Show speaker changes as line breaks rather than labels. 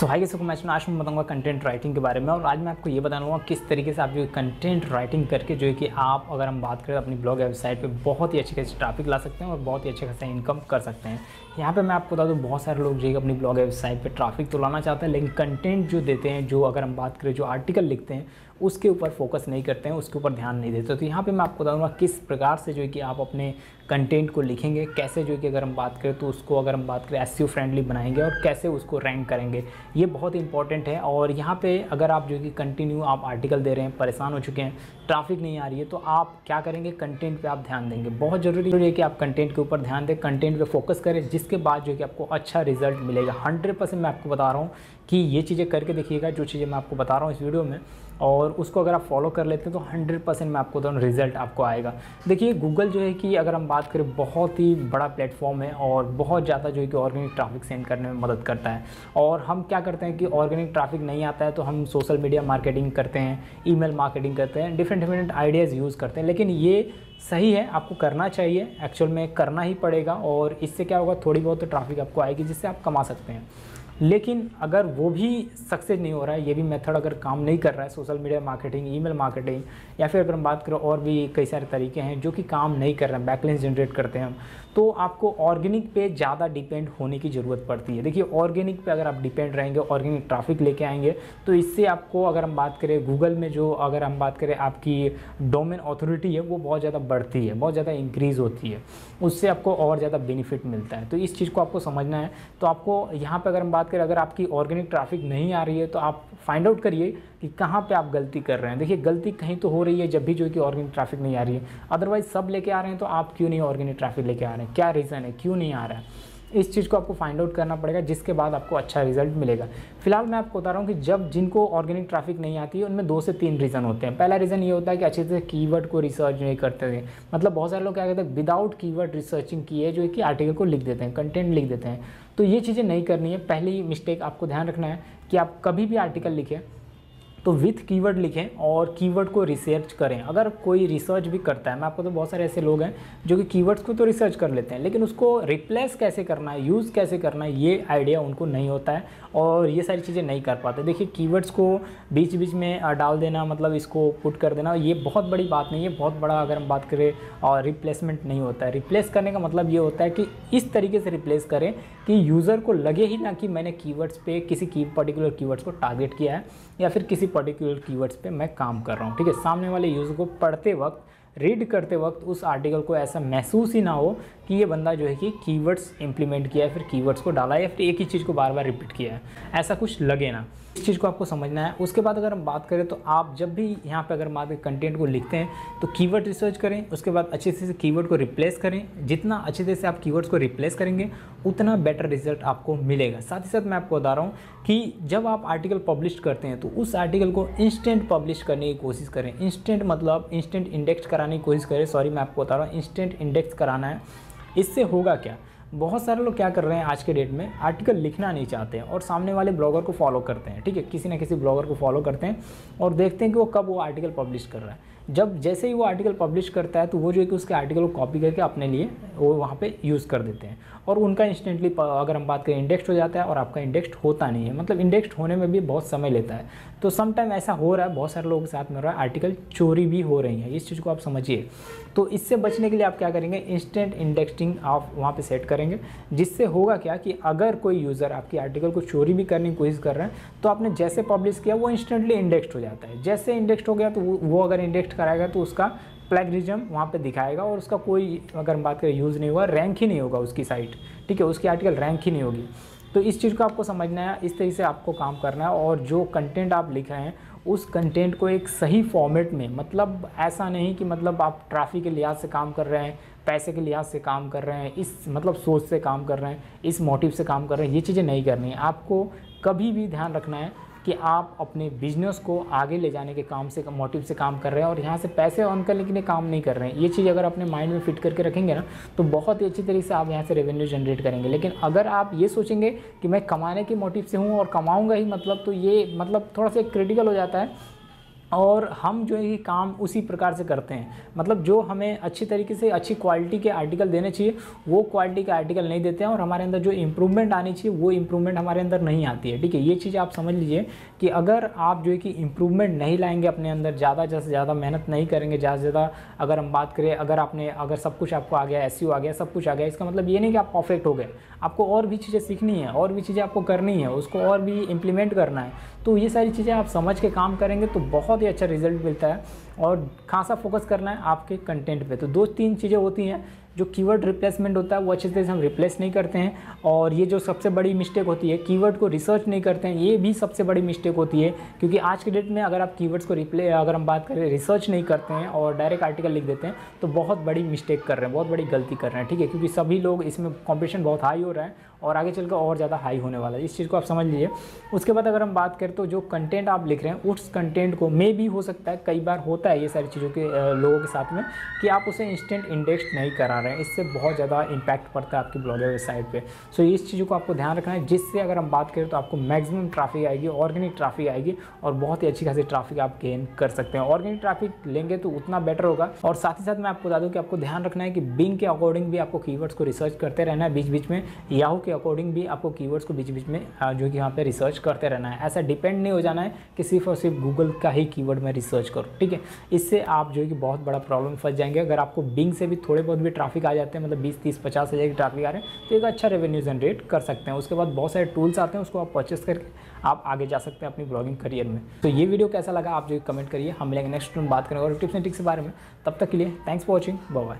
सो high कैसे मैं आज मैं बताऊँगा कंटेंट राइटिंग के बारे में और आज मैं आपको ये बताऊँगा किस तरीके से आप जो कंटेंट राइटिंग करके जो है कि आप अगर हम बात करें अपनी ब्लॉग वेबसाइट पे बहुत ही अच्छे खासे ट्रैफ़िक ला सकते हैं और बहुत ही अच्छे खासा इनकम कर सकते हैं। यहाँ पे मैं आपको बता दूँ, बहुत सारे लोग जो है अपनी ब्लॉग वेबसाइट पर ट्रैफ़िक तो लाना चाहते हैं, लेकिन कंटेंट जो देते हैं, जो अगर हम बात करें, जो आर्टिकल लिखते हैं, उसके ऊपर फोकस नहीं करते हैं, उसके ऊपर ध्यान नहीं देते। तो यहाँ पे मैं आपको बता दूँगा किस प्रकार से जो है कि आप अपने कंटेंट को लिखेंगे, कैसे जो है कि अगर हम बात करें तो उसको अगर हम बात करें एस फ्रेंडली बनाएँगे और कैसे उसको रैंक करेंगे। ये बहुत इंपॉर्टेंट है और यहाँ पर अगर आप जो कि कंटिन्यू आप आर्टिकल दे रहे हैं, परेशान हो चुके हैं ट्रैफ़िक नहीं आ रही है तो आप क्या करेंगे? कंटेंट पर आप ध्यान देंगे। बहुत ज़रूरी है कि आप कंटेंट के ऊपर ध्यान दें कंटेंट पर फोकस करें जिसके बाद जो कि आपको अच्छा रिज़ल्ट मिलेगा। हंड्रेड परसेंट मैं आपको बता रहा हूँ कि ये चीज़ें करके देखिएगा, जो चीज़ें मैं आपको बता रहा हूँ इस वीडियो में और उसको अगर आप फॉलो कर लेते हैं तो हंड्रेड परसेंट में आपको दोनों रिज़ल्ट आपको आएगा। देखिए गूगल जो है कि अगर हम बात करें, बहुत ही बड़ा प्लेटफॉर्म है और बहुत ज़्यादा जो है कि ऑर्गेनिक ट्रैफ़िक सेंड करने में मदद करता है। और हम क्या करते हैं कि ऑर्गेनिक ट्रैफ़िक नहीं आता है तो हम सोशल मीडिया मार्केटिंग करते हैं ईमेल मार्केटिंग करते हैं डिफरेंट डिफरेंट आइडियाज़ यूज़ करते हैं। लेकिन ये सही है, आपको करना चाहिए एक्चुअल में करना ही पड़ेगा और इससे क्या होगा, थोड़ी बहुत तो ट्रैफ़िक आपको आएगी, जिससे आप कमा सकते हैं। लेकिन अगर वो भी सक्सेस नहीं हो रहा है, ये भी मेथड अगर काम नहीं कर रहा है social media marketing email marketing या फिर अगर हम बात करें और भी कई सारे तरीके हैं जो कि काम नहीं कर रहे हैं बैकलेंस जनरेट करते हैं हम तो आपको ऑर्गेनिक पे ज़्यादा डिपेंड होने की ज़रूरत पड़ती है। देखिए ऑर्गेनिक पे अगर आप डिपेंड रहेंगे ऑर्गेनिक ट्रैफ़िक लेके आएँगे तो इससे आपको अगर हम बात करें गूगल में जो अगर हम बात करें, आपकी डोमेन अथॉरिटी है, वो बहुत ज़्यादा बढ़ती है, बहुत ज़्यादा इंक्रीज़ होती है। उससे आपको और ज़्यादा बेनिफिट मिलता है। तो इस चीज़ को आपको समझना है। तो आपको यहाँ पर अगर हम बात करें, अगर आपकी ऑर्गेनिक ट्रैफ़िक नहीं आ रही है तो आप फाइंड आउट करिए कि कहाँ पे आप गलती कर रहे हैं। देखिए, गलती कहीं तो हो रही है, जब भी जो कि ऑर्गेनिक ट्रैफ़िक नहीं आ रही है। अदरवाइज़ सब लेके आ रहे हैं तो आप क्यों नहीं ऑर्गेनिक ट्रैफ़िक लेके आ रहे हैं? क्या रीज़न है, क्यों नहीं आ रहा है। इस चीज़ को आपको फाइंड आउट करना पड़ेगा, जिसके बाद आपको अच्छा रिज़ल्ट मिलेगा। फ़िलहाल मैं आपको बता रहा हूँ कि जब जिनको ऑर्गेनिक ट्रैफ़िक नहीं आती है, उनमें दो से तीन रीज़न होते हैं। पहला रीज़न ये होता है कि अच्छे से कीवर्ड को रिसर्च नहीं करते थे। मतलब बहुत सारे लोग क्या कहते हैं विदाउट कीवर्ड रिसर्चिंग किए जो कि आर्टिकल को लिख देते हैं कंटेंट लिख देते हैं। तो ये चीज़ें नहीं करनी है। पहली मिस्टेक आपको ध्यान रखना है कि आप कभी भी आर्टिकल लिखें तो विथ कीवर्ड लिखें और कीवर्ड को रिसर्च करें। अगर कोई रिसर्च भी करता है, मैं आपको तो बहुत सारे ऐसे लोग हैं जो कि कीवर्ड्स को तो रिसर्च कर लेते हैं, लेकिन उसको रिप्लेस कैसे करना है यूज़ कैसे करना है, ये आइडिया उनको नहीं होता है और ये सारी चीज़ें नहीं कर पाते। देखिए कीवर्ड्स को बीच बीच में डाल देना मतलब इसको पुट कर देना, ये बहुत बड़ी बात नहीं है बहुत बड़ा अगर हम बात करें और रिप्लेसमेंट नहीं होता है। रिप्लेस करने का मतलब ये होता है कि इस तरीके से रिप्लेस करें कि यूज़र को लगे ही ना कि मैंने कीवर्ड्स पे किसी की पर्टिकुलर कीवर्ड्स को टारगेट किया है। या फिर किसी पर्टिकुलर कीवर्ड्स पे मैं काम कर रहा हूँ, ठीक है? सामने वाले यूज़र को पढ़ते वक्त रीड करते वक्त उस आर्टिकल को ऐसा महसूस ही ना हो कि ये बंदा जो है कि कीवर्ड्स इंप्लीमेंट किया है, फिर कीवर्ड्स को डाला है या फिर एक ही चीज़ को बार बार रिपीट किया है। ऐसा कुछ लगे ना। इस चीज़ को आपको समझना है। उसके बाद अगर हम बात करें तो आप जब भी यहाँ पे अगर बात कंटेंट को लिखते हैं तो कीवर्ड रिसर्च करें, उसके बाद अच्छे से कीवर्ड को रिप्लेस करें। जितना अच्छे से आप कीवर्ड्स को रिप्लेस करेंगे, उतना बेटर रिज़ल्ट आपको मिलेगा। साथ ही साथ मैं आपको बता रहा हूँ कि जब आप आर्टिकल पब्लिश करते हैं तो उस आर्टिकल को इंस्टेंट पब्लिश करने की कोशिश करें। इंस्टेंट मतलब इंस्टेंट इंडेक्स कराने की कोशिश करें। सॉरी मैं आपको बता रहा हूँ इंस्टेंट इंडेक्स कराना है। इससे होगा क्या? बहुत सारे लोग क्या कर रहे हैं आज के डेट में? आर्टिकल लिखना नहीं चाहते हैं और सामने वाले ब्लॉगर को फॉलो करते हैं, ठीक है? किसी ना किसी ब्लॉगर को फॉलो करते हैं और देखते हैं कि वो कब वो आर्टिकल पब्लिश कर रहा है। जब जैसे ही वो आर्टिकल पब्लिश करता है तो वो जो है कि उसके आर्टिकल को कॉपी करके अपने लिए वो वहाँ पे यूज़ कर देते हैं। और उनका इंस्टेंटली अगर हम बात करें इंडेक्स हो जाता है और आपका इंडेक्स होता नहीं है। मतलब इंडेक्स होने में भी बहुत समय लेता है। तो समटाइम ऐसा हो रहा है, बहुत सारे लोगों के साथ में हो रहा है आर्टिकल चोरी भी हो रही है। इस चीज़ को आप समझिए। तो इससे बचने के लिए आप क्या करेंगे? इंस्टेंट इंडेक्सिंग आप वहाँ पर सेट करेंगे। जिससे होगा क्या कि अगर कोई यूज़र आपकी आर्टिकल को चोरी भी करने की कोशिश कर रहे हैं तो आपने जैसे पब्लिश किया, वो इंस्टेंटली इंडेक्स हो जाता है। जैसे इंडेक्स हो गया तो वो अगर इंडेक्स कराएगा तो उसका प्लेगरिज्म वहाँ पे दिखाएगा और उसका कोई अगर हम बात करें यूज़ नहीं हुआ रैंक ही नहीं होगा उसकी साइट ठीक है? उसकी आर्टिकल रैंक ही नहीं होगी। तो इस चीज़ को आपको समझना है, इस तरीके से आपको काम करना है और जो कंटेंट आप लिख रहे हैं, उस कंटेंट को एक सही फॉर्मेट में मतलब ऐसा नहीं कि मतलब आप ट्रैफ़िक के लिहाज से काम कर रहे हैं, पैसे के लिहाज से काम कर रहे हैं, इस मतलब सोच से काम कर रहे हैं, इस मोटिव से काम कर रहे हैं, ये चीज़ें नहीं करनी है। आपको कभी भी ध्यान रखना है कि आप अपने बिज़नेस को आगे ले जाने के काम से मोटिव से काम कर रहे हैं और यहाँ से पैसे अर्न करने के लिए काम नहीं कर रहे हैं। ये चीज़ अगर अपने माइंड में फिट करके रखेंगे ना तो बहुत ही अच्छी तरीके से आप यहाँ से रेवेन्यू जनरेट करेंगे। लेकिन अगर आप ये सोचेंगे कि मैं कमाने के मोटिव से हूँ और कमाऊँगा ही मतलब तो ये मतलब थोड़ा सा क्रिटिकल हो जाता है और हम जो है कि काम उसी प्रकार से करते हैं। मतलब जो हमें अच्छी तरीके से अच्छी क्वालिटी के आर्टिकल देने चाहिए, वो क्वालिटी के आर्टिकल नहीं देते हैं और हमारे अंदर जो इम्प्रूवमेंट आनी चाहिए, वो इम्प्रूवमेंट हमारे अंदर नहीं आती है। ठीक है, ये चीज़ आप समझ लीजिए कि अगर आप जो है कि इम्प्रूवमेंट नहीं लाएँगे अपने अंदर, ज़्यादा से ज़्यादा मेहनत नहीं करेंगे, ज़्यादा से ज़्यादा अगर हम बात करें, अगर आपने, अगर सब कुछ आपको आ गया एस आ गया, सब कुछ आ गया, इसका मतलब ये नहीं कि आप परफेक्ट हो गए। आपको और भी चीज़ें सीखनी है, और भी चीज़ें आपको करनी है, उसको और भी इम्प्लीमेंट करना है। तो ये सारी चीज़ें आप समझ के काम करेंगे तो बहुत ही अच्छा रिज़ल्ट मिलता है और खासा फोकस करना है आपके कंटेंट पे। तो दो तीन चीज़ें होती हैं जो कीवर्ड रिप्लेसमेंट होता है, वो अच्छे से हम रिप्लेस नहीं करते हैं। और ये जो सबसे बड़ी मिस्टेक होती है कीवर्ड को रिसर्च नहीं करते हैं, ये भी सबसे बड़ी मिस्टेक होती है। क्योंकि आज के डेट में अगर आप कीवर्ड्स को रिप्ले अगर हम बात करें रिसर्च नहीं करते हैं और डायरेक्ट आर्टिकल लिख देते हैं तो बहुत बड़ी मिस्टेक कर रहे हैं, बहुत बड़ी गलती कर रहे हैं, ठीक है? क्योंकि सभी लोग इसमें कॉम्पिटिशन बहुत हाई हो रहा है और आगे चलकर और ज़्यादा हाई होने वाला है। इस चीज़ को आप समझ लीजिए। उसके बाद अगर हम बात करें तो जो कंटेंट आप लिख रहे हैं, उस कंटेंट को मे भी हो सकता है, कई बार होता है ये सारी चीज़ों के लोगों के साथ में, कि आप उसे इंस्टेंट इंडेक्स नहीं करा रहे हैं, इससे बहुत ज़्यादा इंपैक्ट पड़ता है आपकी ब्लॉगर वेबसाइट पे। सो इस चीज़ों को आपको ध्यान रखना है, जिससे अगर हम बात करें तो आपको मैक्सिमम ट्राफिक आएगी ऑर्गेनिक ट्राफिक आएगी और बहुत ही अच्छी खासी ट्राफिक आप गेन कर सकते हैं। ऑर्गेनिक ट्राफिक लेंगे तो उतना बेटर होगा और साथ ही साथ मैं आपको बता दूँ कि आपको ध्यान रखना है कि बिंग के अकॉर्डिंग भी आपको कीवर्ड्स को रिसर्च करते रहना है बीच बीच में याहू के अकॉर्डिंग भी आपको कीवर्ड्स को बीच बीच में जो कि यहाँ पे रिसर्च करते रहना है। ऐसा डिपेंड नहीं हो जाना है कि सिर्फ़ और सिर्फ़ गूगल का ही कीवर्ड में रिसर्च करो, ठीक है? इससे आप जो कि बहुत बड़ा प्रॉब्लम फंस जाएँगे। अगर आपको बिंग से भी थोड़े बहुत भी ट्राफिक आ जाते हैं मतलब बीस, तीस, पचास हज़ार की ट्राफिक आ रहे हैं तो एक अच्छा रेवेन्यू जनरेट कर सकते हैं। उसके बाद बहुत सारे टूल्स आते हैं, उसको आप परचेस करके आप आगे जा सकते हैं अपनी ब्लॉगिंग करियर में। तो ये वीडियो कैसा लगा आप जो कमेंट करिए, हम लेंगे नेक्स्ट में बात करेंगे और टिप्स एंड टिक्स के बारे में। तब तक के लिए थैंक्स फॉर वॉचिंग बाय